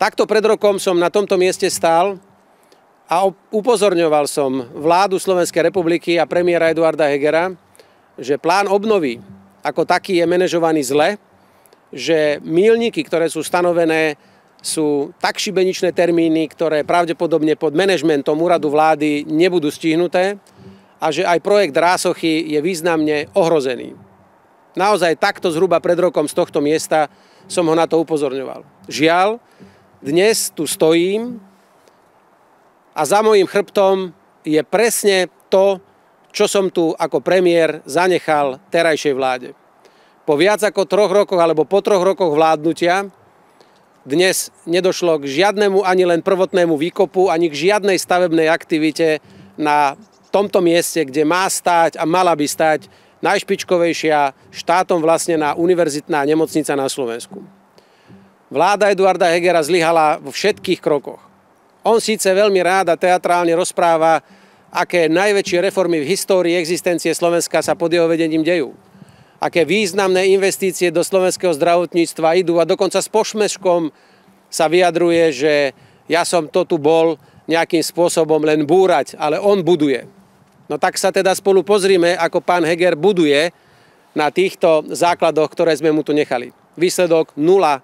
Takto pred rokom som na tomto mieste stál a upozorňoval som vládu Slovenskej republiky a premiéra Eduarda Hegera, že plán obnovy ako taký je manažovaný zle, že mílniky, ktoré sú stanovené, sú tak šibeničné termíny, ktoré pravdepodobne pod manažmentom úradu vlády nebudú stihnuté a že aj projekt Rásochy je významne ohrozený. Naozaj takto zhruba pred rokom z tohto miesta som ho na to upozorňoval. Žiaľ, dnes tu stojím a za mojim chrbtom je presne to, čo som tu ako premiér zanechal terajšej vláde. Po viac ako troch rokoch alebo po troch rokoch vládnutia dnes nedošlo k žiadnemu ani len prvotnému výkopu, ani k žiadnej stavebnej aktivite na tomto mieste, kde má stáť a mala by stať najšpičkovejšia štátom vlastnená univerzitná nemocnica na Slovensku. Vláda Eduarda Hegera zlyhala vo všetkých krokoch. On síce veľmi rád a teatrálne rozpráva, aké najväčšie reformy v histórii existencie Slovenska sa pod jeho vedením dejú. Aké významné investície do slovenského zdravotníctva idú a dokonca s pošmeškom sa vyjadruje, že ja som to tu bol nejakým spôsobom len búrať, ale on buduje. No tak sa teda spolu pozrime, ako pán Heger buduje na týchto základoch, ktoré sme mu tu nechali. Výsledok nula